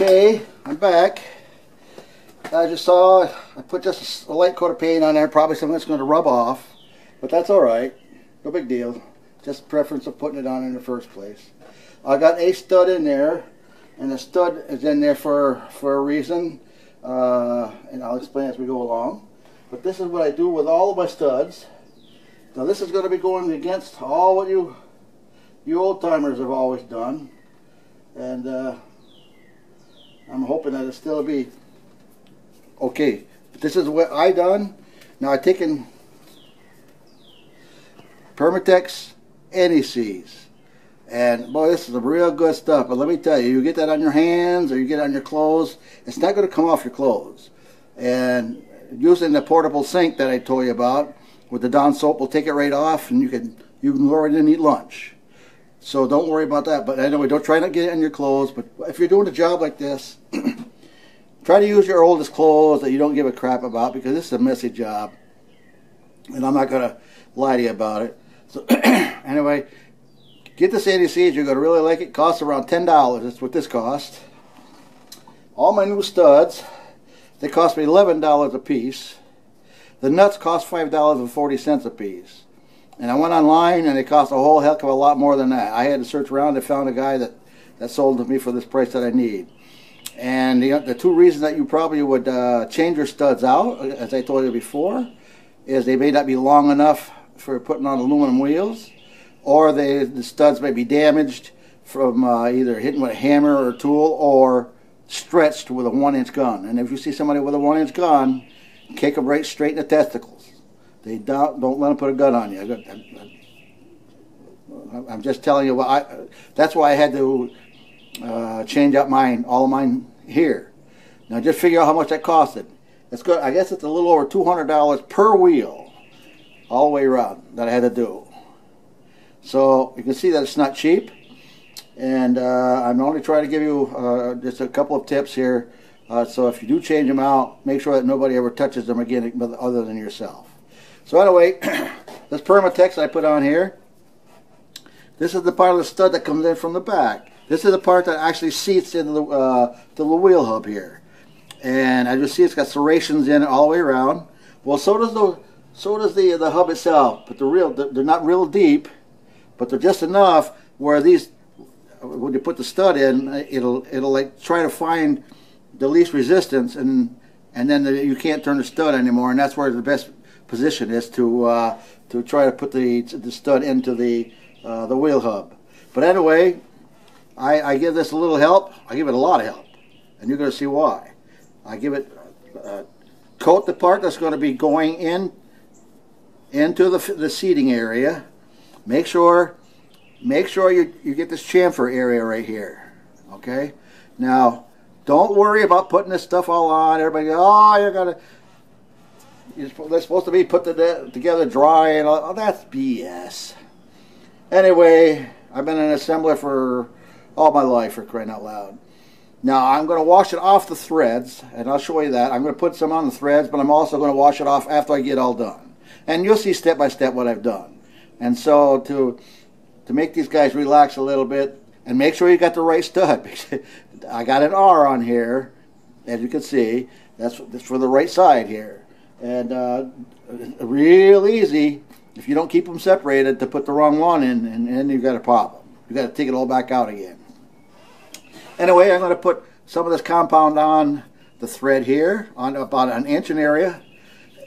Okay, I'm back. I just saw, I put just a light coat of paint on there, probably something that's going to rub off, but that's alright. No big deal. Just preference of putting it on in the first place. I got a stud in there, and the stud is in there for, for a reason, uh, and I'll explain as we go along. But this is what I do with all of my studs. Now this is going to be going against all what you you old timers have always done, and uh, I'm hoping that it'll still be okay. This is what I done. Now I've taken Permatex anti-seize. And boy, this is a real good stuff. But let me tell you, you get that on your hands or you get it on your clothes, it's not going to come off your clothes. And using the portable sink that I told you about with the Dawn soap will take it right off and you can you can lower it and eat lunch. So don't worry about that. But anyway, don't try not to get it in your clothes. But if you're doing a job like this, try to use your oldest clothes that you don't give a crap about because this is a messy job. And I'm not going to lie to you about it. So anyway, get this anti-seize. You're going to really like it. it costs around $10. That's what this cost. All my new studs, they cost me $11 a piece. The nuts cost $5.40 a piece. And I went online and it cost a whole heck of a lot more than that. I had to search around and found a guy that, that sold to me for this price that I need. And the, the two reasons that you probably would uh, change your studs out, as I told you before, is they may not be long enough for putting on aluminum wheels, or they, the studs may be damaged from uh, either hitting with a hammer or a tool or stretched with a one inch gun. And if you see somebody with a one inch gun, kick them right straight in the testicles. They don't don't let them put a gun on you. I, am just telling you. What I, that's why I had to uh, change up mine, all of mine here. Now just figure out how much that costed. It's good. I guess it's a little over two hundred dollars per wheel, all the way around that I had to do. So you can see that it's not cheap. And uh, I'm only trying to give you uh, just a couple of tips here. Uh, so if you do change them out, make sure that nobody ever touches them again other than yourself. So anyway, this Permatex I put on here, this is the part of the stud that comes in from the back. This is the part that actually seats into the, uh, the wheel hub here. And as you see, it's got serrations in it all the way around. Well, so does the so does the the hub itself, but they're real. They're not real deep, but they're just enough where these when you put the stud in, it'll it'll like try to find the least resistance, and and then the, you can't turn the stud anymore, and that's where the best position is to uh, to try to put the the stud into the uh, the wheel hub. But anyway, I, I give this a little help. I give it a lot of help, and you're going to see why. I give it uh, coat the part that's going to be going in into the the seating area. Make sure make sure you, you get this chamfer area right here. Okay? Now, don't worry about putting this stuff all on. Everybody oh, you're to... They're supposed to be put together dry and all. Oh, that's BS. Anyway, I've been an assembler for all my life, for crying out loud. Now, I'm going to wash it off the threads, and I'll show you that. I'm going to put some on the threads, but I'm also going to wash it off after I get all done. And you'll see step by step what I've done. And so to to make these guys relax a little bit and make sure you got the right stud. I got an R on here, as you can see. That's, that's for the right side here. And uh, real easy, if you don't keep them separated, to put the wrong one in, and then you've got a problem. You've got to take it all back out again. Anyway, I'm going to put some of this compound on the thread here, on about an inch in area.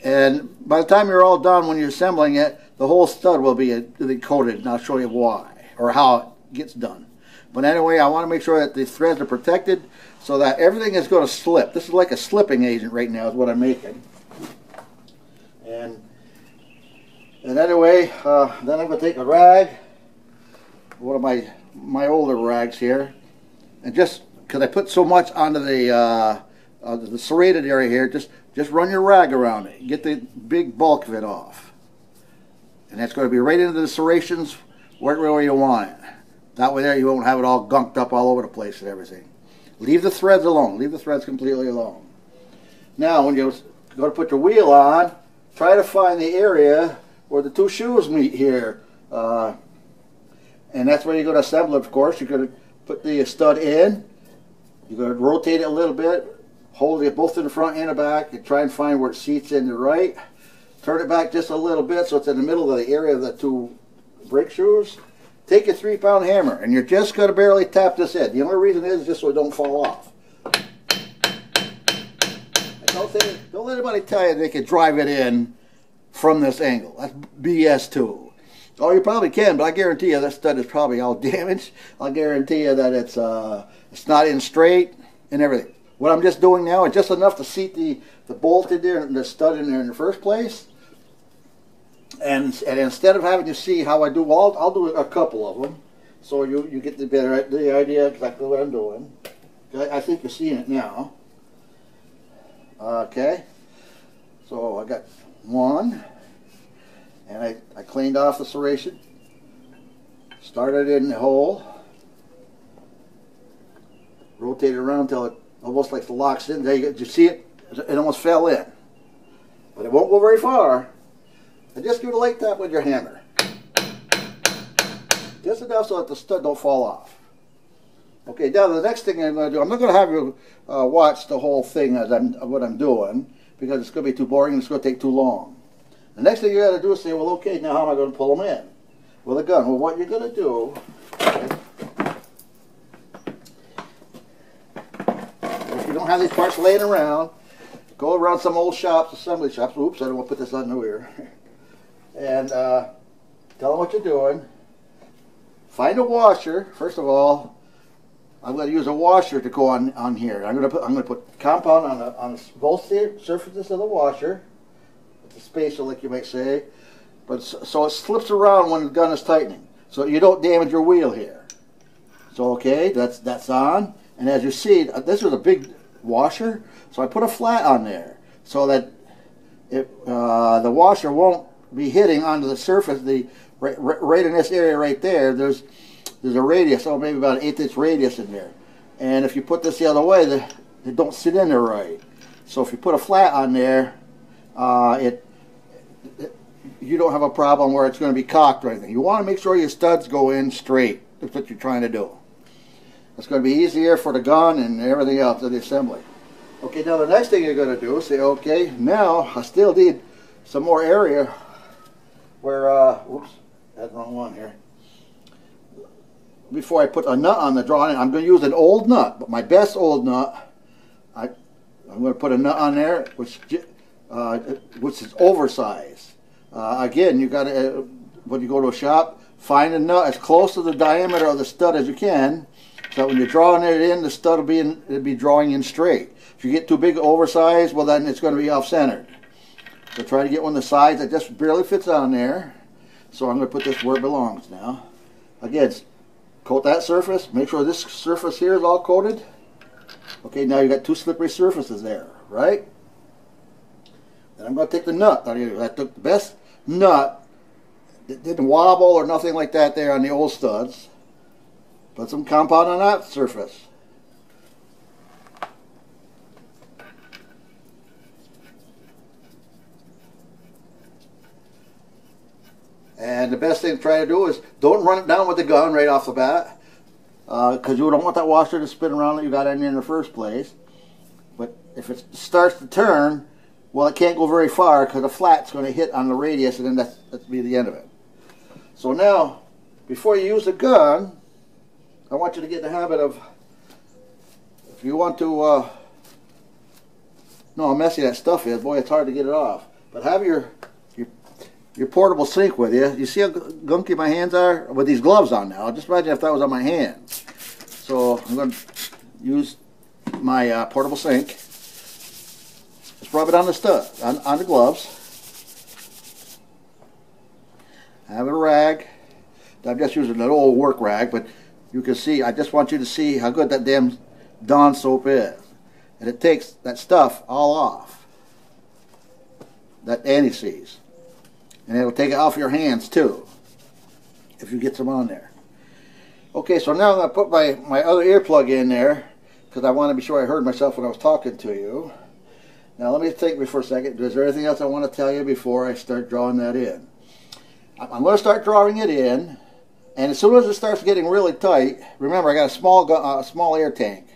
And by the time you're all done, when you're assembling it, the whole stud will be coated, and I'll show you why, or how it gets done. But anyway, I want to make sure that the threads are protected so that everything is going to slip. This is like a slipping agent right now is what I'm making. And, and anyway, uh, then I'm going to take a rag, one of my, my older rags here, and just, because I put so much onto the, uh, uh, the serrated area here, just, just run your rag around it. Get the big bulk of it off. And that's going to be right into the serrations right where you want it. That way there you won't have it all gunked up all over the place and everything. Leave the threads alone. Leave the threads completely alone. Now when you go to put your wheel on, try to find the area where the two shoes meet here. Uh, and that's where you're going to assemble it, of course. You're going to put the stud in You're going to rotate it a little bit, hold it both in the front and the back, and try and find where it seats in the right. Turn it back just a little bit so it's in the middle of the area of the two brake shoes. Take a three pound hammer and you're just going to barely tap this in. The only reason is just so it don't fall off. Don't, say, don't let anybody tell you they can drive it in from this angle. That's BS too. Oh, you probably can, but I guarantee you that stud is probably all damaged. I'll guarantee you that it's uh, it's not in straight and everything. What I'm just doing now is just enough to seat the, the bolt in there and the stud in there in the first place. And, and instead of having to see how I do, all, I'll, do a couple of them. So you, you get the better the idea exactly what I'm doing. I, I think you're seeing it now. Okay. So I got one. And I, I cleaned off the serration. Started in the hole. Rotate it around until it almost like the locks in. There you, you see it? It almost fell in. But it won't go very far. And just give it light tap with your hammer. Just enough so that the stud don't fall off. Okay, now the next thing I'm going to do, I'm not going to have you uh, watch the whole thing as I'm what I'm doing because it's going to be too boring and it's going to take too long. The next thing you got to do is say, well, okay, now how am I going to pull them in with a gun? Well, what you're going to do. If you don't have these parts laying around, go around some old shops, assembly shops. Oops, I don't want to put this on the ear. and uh, tell them what you're doing. Find a washer, first of all. I'm going to use a washer to go on, on here. I'm going to put I'm going to put compound on the, on both surfaces of the washer, the spacer, like you might say, but so it slips around when the gun is tightening, so you don't damage your wheel here. So okay, that's that's on, and as you see, uh, this is a big washer, so I put a flat on there so that it uh, the washer won't be hitting onto the surface. The right, right in this area right there, there's there's a radius, oh maybe about an eighth inch radius in there. And if you put this the other way, the, it don't sit in there right. So if you put a flat on there, uh, it, it, you don't have a problem where it's going to be cocked or anything. You want to make sure your studs go in straight. That's what you're trying to do. It's going to be easier for the gun and everything else of the assembly. Okay, now the next thing you're going to do is say, okay, now I still need some more area where, uh, whoops, that's the wrong one here before I put a nut on the drawing, I'm going to use an old nut, but my best old nut, I, I'm going to put a nut on there, which uh, which is oversized. Uh, again, you got to uh, when you go to a shop, find a nut as close to the diameter of the stud as you can, so when you're drawing it in, the stud will be in, it'll be drawing in straight. If you get too big, oversized, well then it's going to be off-centered. So try to get one the sides that just barely fits on there. So I'm going to put this where it belongs now. Again, coat that surface. Make sure this surface here is all coated. Okay, now you got two slippery surfaces there, right? Then I'm going to take the nut. I took the best nut. It didn't wobble or nothing like that there on the old studs. Put some compound on that surface. And the best thing to try to do is don't run it down with the gun right off the bat because uh, you don't want that washer to spin around that you got in in the first place. But if it starts to turn, well, it can't go very far because the flat's going to hit on the radius and then that's, that's be the end of it. So now, before you use the gun, I want you to get the habit of, if you want to, uh, know how messy that stuff is, boy, it's hard to get it off. But have your your portable sink with you. You see how gunky my hands are? With these gloves on now. Just imagine if that was on my hands. So I'm going to use my uh, portable sink. Just rub it on the stud, on, on the gloves. I have a rag. I'm just using an old work rag, but you can see, I just want you to see how good that damn Dawn soap is. And it takes that stuff all off. That anti-seize. And it'll take it off your hands too, if you get some on there. Okay, so now I'm going to put my, my other earplug in there, because I want to be sure I heard myself when I was talking to you. Now let me think me for a second. Is there anything else I want to tell you before I start drawing that in? I'm going to start drawing it in, and as soon as it starts getting really tight, remember I got a small uh, small air tank.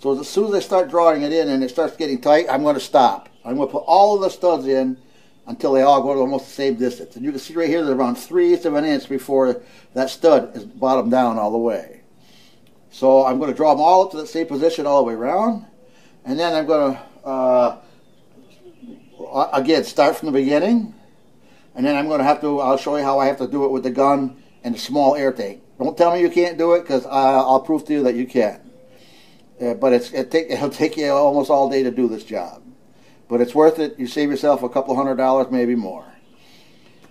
So as soon as I start drawing it in and it starts getting tight, I'm going to stop. I'm going to put all of the studs in until they all go to almost the same distance. And you can see right here, they're around three eighths of an inch before that stud is bottomed down all the way. So I'm going to draw them all up to the same position all the way around. And then I'm going to, uh, again, start from the beginning. And then I'm going to have to, I'll show you how I have to do it with the gun and the small air tank. Don't tell me you can't do it because I'll prove to you that you can. Uh, but it's, it take, it'll take you almost all day to do this job. But it's worth it. You save yourself a couple hundred dollars, maybe more.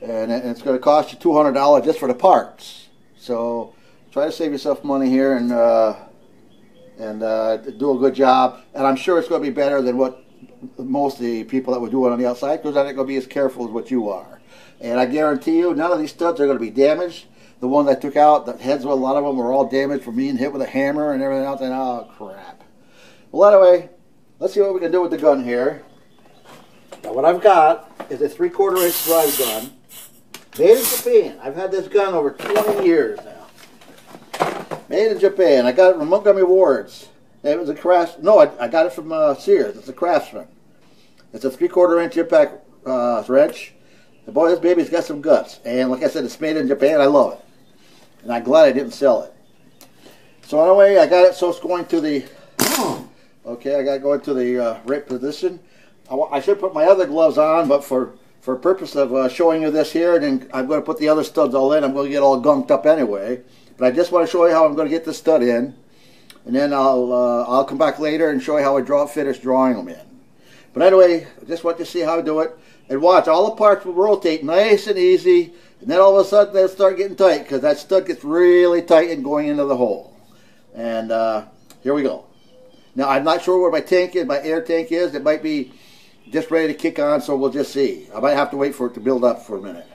And it's going to cost you $200 just for the parts. So try to save yourself money here and uh, and uh, do a good job. And I'm sure it's going to be better than what most of the people that would do it on the outside because I'm not going to be as careful as what you are. And I guarantee you, none of these studs are going to be damaged. The ones I took out, the heads of a lot of them were all damaged from being hit with a hammer and everything else. And oh crap! Well, anyway, let's see what we can do with the gun here. Now, what I've got is a three-quarter inch drive gun, made in Japan. I've had this gun over 20 years now. Made in Japan. I got it from Montgomery Ward's. It was a craft. No, I, I got it from uh, Sears. It's a Craftsman. It's a three-quarter inch impact uh, wrench. The boy, this baby's got some guts. And like I said, it's made in Japan. I love it. And I'm glad I didn't sell it. So anyway, I got it so it's going to the, okay, I got going to the uh, right position. I, I, should put my other gloves on, but for, for purpose of uh, showing you this here, and then I'm going to put the other studs all in. I'm going to get all gunked up anyway. But I just want to show you how I'm going to get the stud in. And then I'll, uh, I'll come back later and show you how I draw, finish drawing them in. But anyway, I just want you to see how I do it. And watch, all the parts will rotate nice and easy. And then all of a sudden they'll start getting tight because that stud gets really tight and going into the hole. And uh, here we go. Now I'm not sure where my tank is, my air tank is. It might be just ready to kick on, so we'll just see. I might have to wait for it to build up for a minute.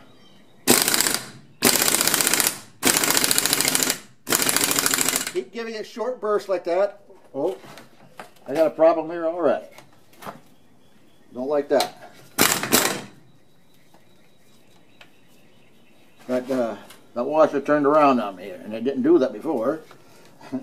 Keep giving it short bursts like that. Oh, I got a problem here already. Don't like that. That, uh, that washer turned around on me, and it didn't do that before. well,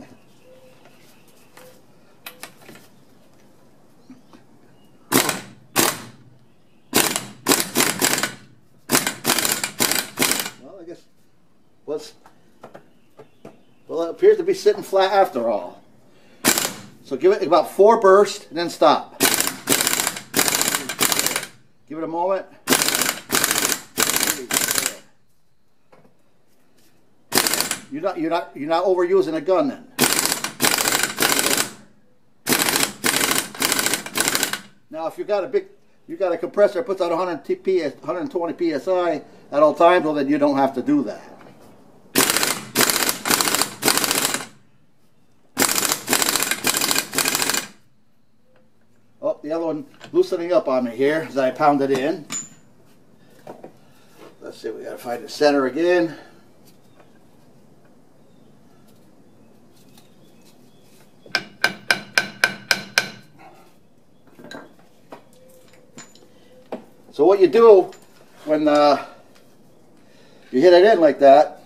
I guess, well, it appears to be sitting flat after all. So give it about four bursts and then stop. Give it a moment. You're not you're not you're not overusing a gun then. Now if you got a big you got a compressor that puts out 100 PS, 120 psi at all times, well then you don't have to do that. The other one loosening up on me here as I pound it in. Let's see, we gotta find the center again. So what you do when uh, you hit it in like that,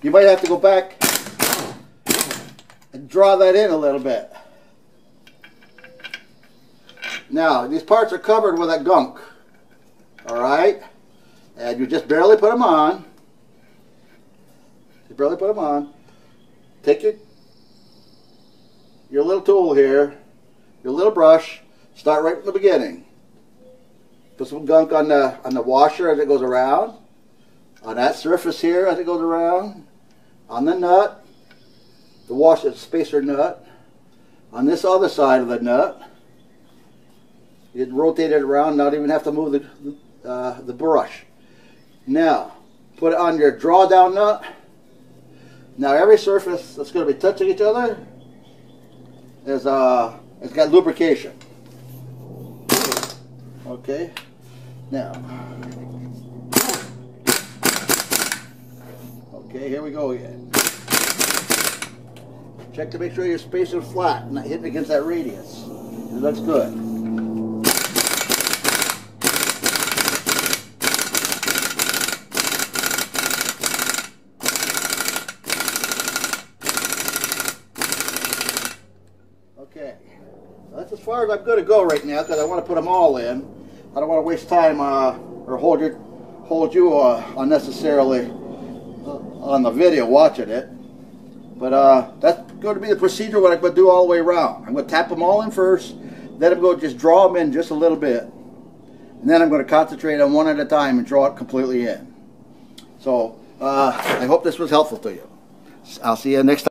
you might have to go back and draw that in a little bit. Now, these parts are covered with that gunk. Alright? And you just barely put them on. You barely put them on. Take your, your little tool here, your little brush, start right from the beginning. Put some gunk on the on the washer as it goes around. On that surface here as it goes around. On the nut. The washer spacer nut. On this other side of the nut. You can rotate it around, not even have to move the, uh, the brush. Now, put it on your drawdown nut. Now every surface that's going to be touching each other is uh, it's got lubrication. Okay. Now, okay, here we go again. Check to make sure your spacer is flat, not hitting against that radius. It looks good. That's as far as I'm going to go right now because I want to put them all in. I don't want to waste time uh, or hold you, hold you uh, unnecessarily uh, on the video watching it. But uh, that's going to be the procedure what I'm going to do all the way around. I'm going to tap them all in first, then I'm going to just draw them in just a little bit. And then I'm going to concentrate on one at a time and draw it completely in. So uh, I hope this was helpful to you. I'll see you next time.